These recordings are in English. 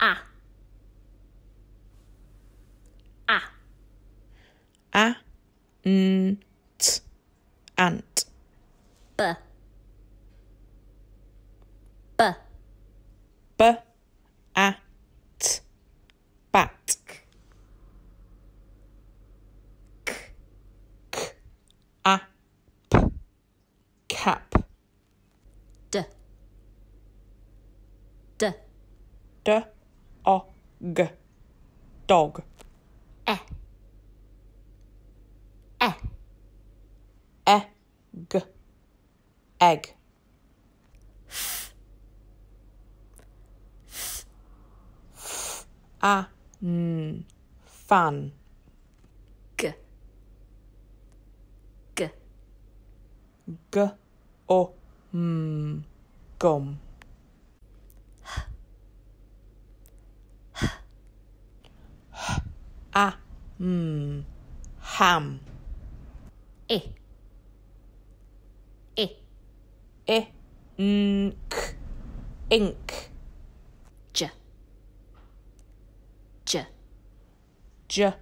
A. A. A, n, t, ant. B. B. B, a, t, bat. K, a, p, cap. D. D. D, o, g, dog. E. E. E, g, egg. F, a, n, fan. G. G. G, o, m, gum. A, m, ham. I. I. I, n, k, ink. J. J. J,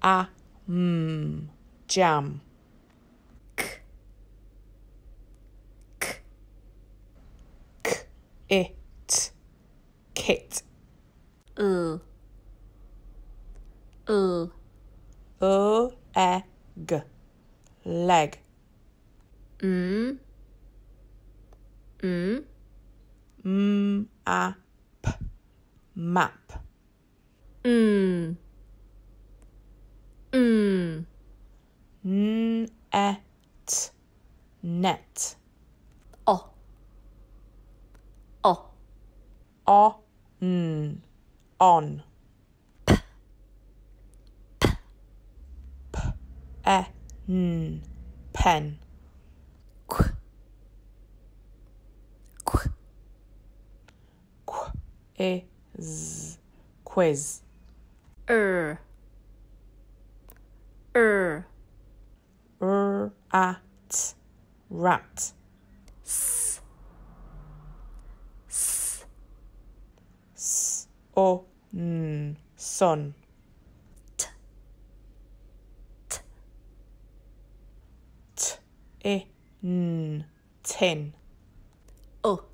a, m, jam. K. K. K, it, kit. U. O, e, g, leg. Mm. Mm. M, a, p, map. Mm. Mm. N, e, t, net. O. O. O, n, on. P, e, n, pen. Qu. Qu. Qu, quiz. Er. Er. R, a, t, rat. S. S. S, o, n, sun. T. T. I, n, tin. O.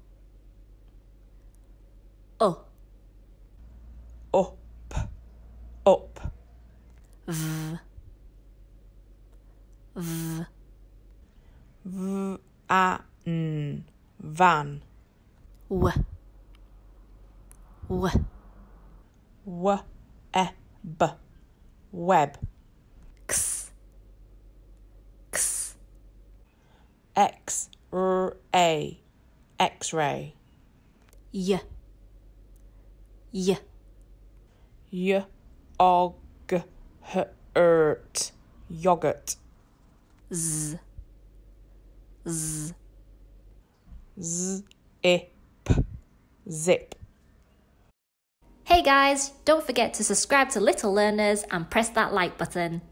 O. Up, up. V. V. V, a, n, van. W. W. W, e, b, web. X. X. X, r, a, x-ray. Y. Y. Y, o, g, h, ert, yogurt. Z. Z. Z, i, p, zip. Hey guys, don't forget to subscribe to Little Learners and press that like button.